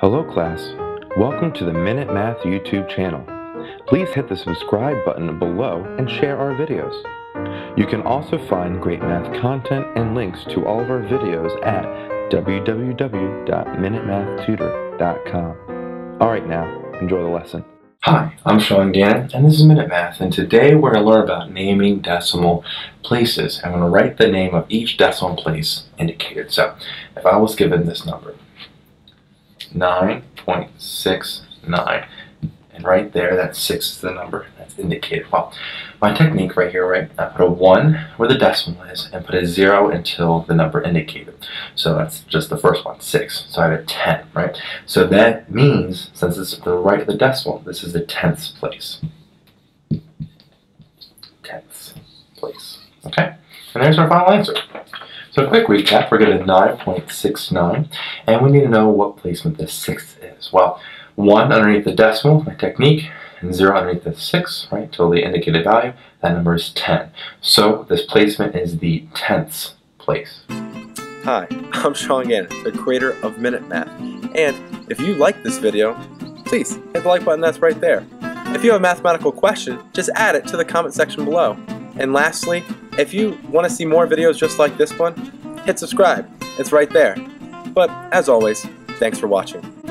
Hello class, welcome to the Minute Math YouTube channel. Please hit the subscribe button below and share our videos. You can also find great math content and links to all of our videos at www.minutemathtutor.com. Alright now, enjoy the lesson. Hi, I'm Sean Gannon, and this is Minute Math, and today we're going to learn about naming decimal places. I'm going to write the name of each decimal place indicated. So, if I was given this number, 9.69. And right there, that 6 is the number that's indicated. Well, my technique right here, right, I put a 1 where the decimal is and put a 0 until the number indicated. So that's just the first one, 6. So I have a 10, right? So that means, since it's the right of the decimal, this is the tenths place. Tenths place. Okay? And there's our final answer. So quick recap, we're getting 9.69, and we need to know what placement the sixth is. Well, 1 underneath the decimal, my technique, and 0 underneath the 6, right, till the indicated value, that number is 10. So this placement is the tenths place. Hi, I'm Sean Gannon, the creator of Minute Math, and if you like this video, please hit the like button that's right there. If you have a mathematical question, just add it to the comment section below. And lastly, if you want to see more videos just like this one, hit subscribe. It's right there. But as always, thanks for watching.